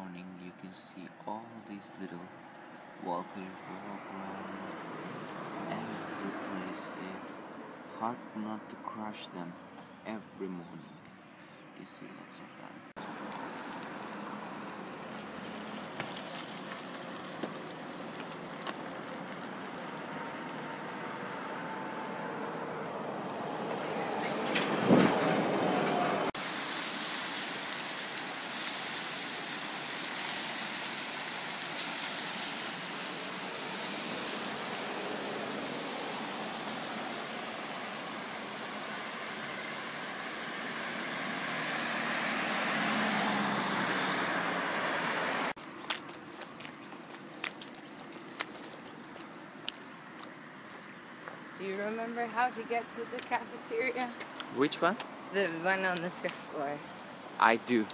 morning you can see all these little walkers walk around every place. They hard not to crush them every morning. You see lots of them Do you remember how to get to the cafeteria? which one The one on the fifth floor. I do